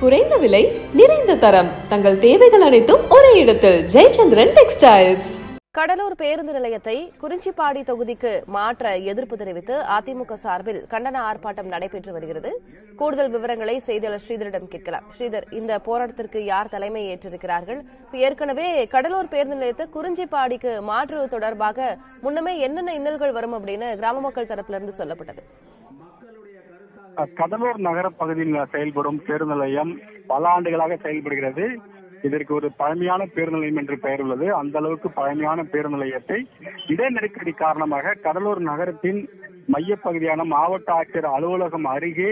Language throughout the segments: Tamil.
குறைந்த விலை நிறைந்த தரம். தங்கள் தேவைகள் அனைத்தும் ஒரே இடத்தில். ஜெயச்சந்திரன் டெக்ஸ்டைல்ஸ் கடலூர் பேருந்து நிலையத்தை குறிஞ்சிப்பாடி தொகுதிக்கு மாற்ற எதிர்ப்பு தெரிவித்து அதிமுக சார்பில் கண்டன ஆர்ப்பாட்டம் நடைபெற்று வருகிறது. கூடுதல் விவரங்களை செய்தியாளர் ஸ்ரீதரிடம் கேட்கலாம். ஸ்ரீதர் இந்த போராட்டத்திற்கு யார் தலைமை ஏற்றிருக்கிறார்கள்? ஏற்கனவே கடலூர் பேருந்து நிலையத்தை குறிஞ்சிப்பாடிக்கு மாற்றுவது தொடர்பாக முன்னமே என்னென்ன இன்னல்கள் வரும் அப்படின்னு கிராம மக்கள் தரப்பிலிருந்து சொல்லப்பட்டது. கடலூர் நகர பகுதியில் செயல்படும் பேருந்து நிலையம் பல ஆண்டுகளாக செயல்படுகிறது. இதற்கு ஒரு பழமையான பேருந்து நிலையம் என்று பெயர் உள்ளது. அந்த அளவுக்கு பழமையான பேருந்து நிலையத்தை இட நெருக்கடி காரணமாக கடலூர் நகரத்தின் மையப்பகுதியான மாவட்ட ஆட்சியர் அலுவலகம் அருகே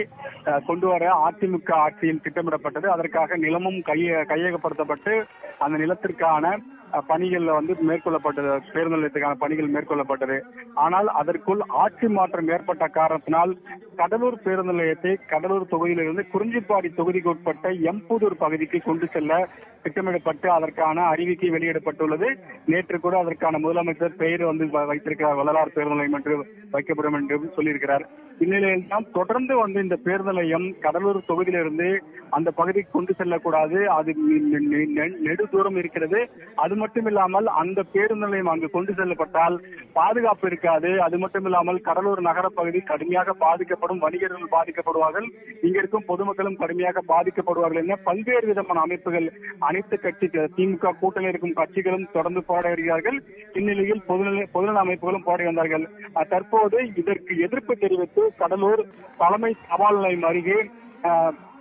கொண்டு வர அதிமுக ஆட்சியில் திட்டமிடப்பட்டது. அதற்காக நிலமும் கைய கையகப்படுத்தப்பட்டு அந்த நிலத்திற்கான பணிகள்ல வந்து மேற்கொள்ளப்பட்டது பேருந்து நிலையத்துக்கான பணிகள் மேற்கொள்ளப்பட்டது. ஆனால் அதற்குள் ஆட்சி மாற்றம் ஏற்பட்ட காரணத்தினால் கடலூர் பேருந்து நிலையத்தை கடலூர் தொகுதியிலிருந்து குறிஞ்சிப்பாடி தொகுதிக்கு உட்பட்ட எம்புதூர் பகுதிக்கு கொண்டு செல்ல திட்டமிடப்பட்டு அதற்கான அறிவிக்கை வெளியிடப்பட்டுள்ளது. நேற்று கூட அதற்கான முதலமைச்சர் பெயர் வந்து வைத்திருக்கிறார் வள்ளலார் பேருந்து நிலையம் என்று வைக்கப்படும் என்று சொல்லியிருக்கிறார். இந்நிலையில் தான் தொடர்ந்து வந்து இந்த பேருந்து நிலையம் கடலூர் தொகுதியிலிருந்து அந்த பகுதிக்கு கொண்டு செல்லக்கூடாது. அது நெடு தூரம் இருக்கிறது. அது மட்டும் இல்லாமல் அந்த பேருந்து நிலையம் அங்கு கொண்டு செல்லப்பட்டால் பாதுகாப்பு இருக்காது. அது மட்டும் இல்லாமல் கடலூர் நகர பகுதி கடுமையாக பாதிக்கப்படும் வணிகர்கள் பாதிக்கப்படுவார்கள். இங்க இருக்கும் பொதுமக்களும் கடுமையாக பாதிக்கப்படுவார்கள் என பல்வேறு விதமான அமைப்புகள் அனைத்து கட்சி திமுக கூட்டணி இருக்கும் கட்சிகளும் தொடர்ந்து போராடி வருகிறார்கள். இந்நிலையில் பொதுநல பொதுநல அமைப்புகளும் போராடி வந்தார்கள். தற்போது இதற்கு எதிர்ப்பு தெரிவித்து கடலூர் தலைமை தபால் நிலையம் அருகே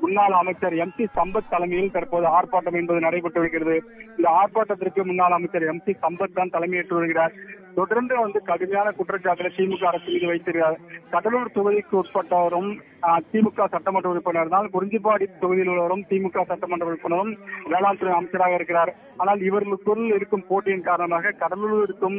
முன்னாள் அமைச்சர் எம் சி சம்பத் தலைமையில் தற்போது ஆர்ப்பாட்டம் என்பது நடைபெற்று வருகிறது. இந்த ஆர்ப்பாட்டத்திற்கு முன்னாள் அமைச்சர் எம் சி சம்பத் தான் தலைமையேற்று வருகிறார். தொடர்ந்து வந்து கடுமையான குற்றச்சாட்டுகளை திமுக அரசு மீது வைத்திருக்கிறார். கடலூர் தொகுதிக்கு உட்பட்டவரும் திமுக சட்டமன்ற உறுப்பினர் தான் குறிஞ்சிப்பாடி தொகுதியில் உள்ளவரும் திமுக சட்டமன்ற உறுப்பினரும் வேளாண் துறை அமைச்சராக இருக்கிறார். ஆனால் இவர்களுக்குள் இருக்கும் போட்டியின் காரணமாக கடலூர் இருக்கும்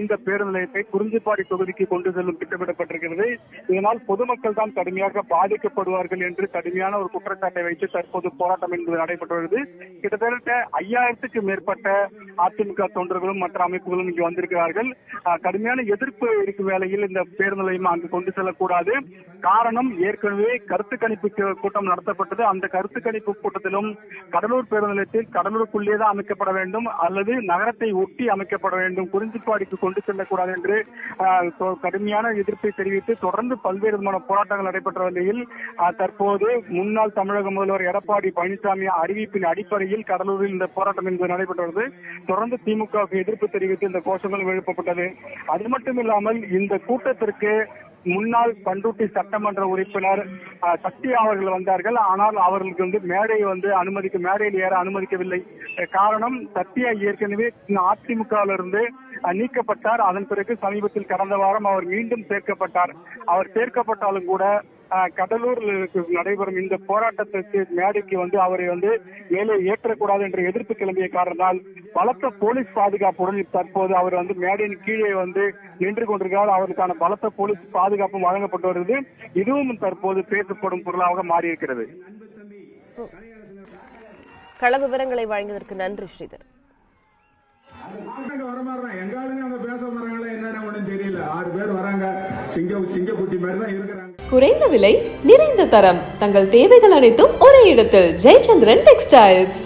இந்த பேருந்து நிலையத்தை குறிஞ்சிப்பாடி தொகுதிக்கு கொண்டு செல்லும் திட்டமிடப்பட்டிருக்கிறது. இதனால் பொதுமக்கள் தான் கடுமையாக பாதிக்கப்படுவார்கள் என்று கடுமையான ஒரு குற்றச்சாட்டை வைத்து தற்போது போராட்டம் என்பது நடைபெற்று வருது கிட்டத்தட்ட ஐயாயிரத்துக்கு மேற்பட்ட அதிமுக தொண்டர்களும் மற்ற அமைப்புகளும் இங்கு வந்திருக்கிறார்கள். கடுமையான எதிர்ப்பு இருக்கும் வேளையில் இந்த பேருந்து நிலையம் அங்கு கொண்டு செல்லக்கூடாது. காரணம் ஏற்கனவே கருத்து கணிப்பு கூட்டம் நடத்தப்பட்டது. அந்த கருத்து கணிப்பு கூட்டத்திலும் கடலூர் பேருந்து நிலையத்தில் கடலூருக்குள்ளே தான் அமைக்கப்பட வேண்டும். அல்லது நகரத்தை ஒட்டி அமைக்கப்பட வேண்டும். குறிஞ்சிப்பாடிக்கு கொண்டு செல்லக்கூடாது என்று கடுமையான எதிர்ப்பை தெரிவித்து தொடர்ந்து பல்வேறு விதமான போராட்டங்கள் நடைபெற்ற நிலையில் தற்போது முன்னாள் தமிழக முதல்வர் எடப்பாடி பழனிசாமி அறிவிப்பின் அடிப்படையில் கடலூரில் இந்த போராட்டம் என்பது நடைபெற்றது. தொடர்ந்து திமுகவுக்கு எதிர்ப்பு தெரிவித்து இந்த கோஷங்களும் எழுப்பப்பட்டது. அது மட்டும் இல்லாமல் இந்த கூட்டத்திற்கு முன்னாள் பண்ருட்டி சட்டமன்ற உறுப்பினர் சக்தி அவர்கள் வந்தார்கள். ஆனால் அவர்களுக்கு வந்து மேடை வந்து அனுமதிக்க மேடையில் ஏற அனுமதிக்கவில்லை. காரணம் சத்யா ஏற்கனவே அதிமுகவிலிருந்து இருந்து நீக்கப்பட்டார். அதன் பிறகு சமீபத்தில் கடந்த வாரம் அவர் மீண்டும் சேர்க்கப்பட்டார். அவர் சேர்க்கப்பட்டாலும் கூட கடலூரில் இருக்கு- நடைபெறும் இந்த போராட்டத்திற்கு மேடைக்கு வந்து அவரை வந்து மேலே ஏற்றக்கூடாது என்ற எதிர்ப்பு கிளம்பிய காரணத்தால் பலத்த போலீஸ் பாதுகாப்புடன் தற்போது அவர் வந்து மேடையின் கீழே வந்து நின்று கொண்டிருக்கிறார். அவருக்கான பலத்த போலீஸ் பாதுகாப்பும் வழங்கப்பட்டு வருகிறது. இதுவும் தற்போது பேசப்படும் பொருளாக மாறியிருக்கிறது. கள விவரங்களை வழங்கியதற்கு நன்றி ஸ்ரீதர். எங்க ஆளுங்க பேச என்னன்னு ஒண்ணும் தெரியல. ஆறு பேர் வராங்க. சிங்க சிங்கக்குட்டி மாதிரி தான் இருக்கிறாங்க. குறைந்த விலை நிறைந்த தரம். தங்கள் தேவைகள் அனைத்தும் ஒரே இடத்தில். ஜெயச்சந்திரன் டெக்ஸ்டைல்ஸ்